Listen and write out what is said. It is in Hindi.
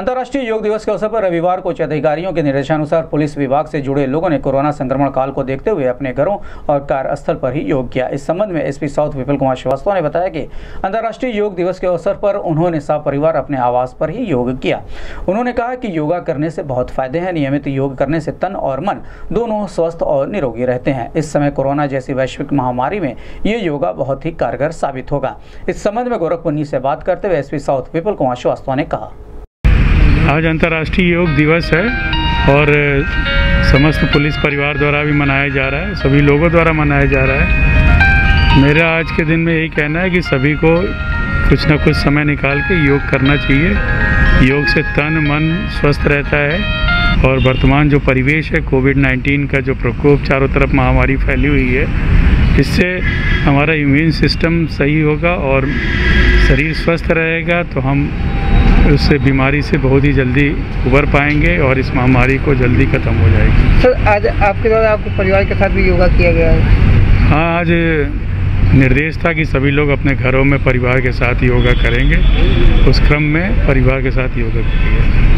अंतर्राष्ट्रीय योग दिवस के अवसर पर रविवार को उच्च अधिकारियों के निर्देशानुसार पुलिस विभाग से जुड़े लोगों ने कोरोना संक्रमण काल को देखते हुए अपने घरों और कार्यस्थल पर ही योग किया। इस संबंध में एसपी साउथ विपुल कुमार श्रीवास्तव ने बताया कि अंतर्राष्ट्रीय योग दिवस के अवसर पर उन्होंने परिवार अपने आवास पर ही योग किया। उन्होंने कहा कि योगा करने से बहुत फ़ायदे हैं, नियमित योग करने से तन और मन दोनों स्वस्थ और निरोगी रहते हैं। इस समय कोरोना जैसी वैश्विक महामारी में ये योगा बहुत ही कारगर साबित होगा। इस संबंध में गोरखपुन्नी से बात करते हुए एसपी साउथ विपुल कुमार श्रीवास्तव ने कहा। आज अंतर्राष्ट्रीय योग दिवस है और समस्त पुलिस परिवार द्वारा भी मनाया जा रहा है, सभी लोगों द्वारा मनाया जा रहा है। मेरा आज के दिन में यही कहना है कि सभी को कुछ ना कुछ समय निकाल के योग करना चाहिए। योग से तन, मन स्वस्थ रहता है और वर्तमान जो परिवेश है, कोविड 19 का जो प्रकोप चारों तरफ़ महामारी फैली हुई है, इससे हमारा इम्यून सिस्टम सही होगा और शरीर स्वस्थ रहेगा तो हम उससे बीमारी से बहुत ही जल्दी उबर पाएँगे और इस महामारी को जल्दी ख़त्म हो जाएगी। सर आज आपके द्वारा आपके परिवार के साथ भी योगा किया गया है? हाँ आज निर्देश था कि सभी लोग अपने घरों में परिवार के साथ योगा करेंगे। उस क्रम में परिवार के साथ योगा किया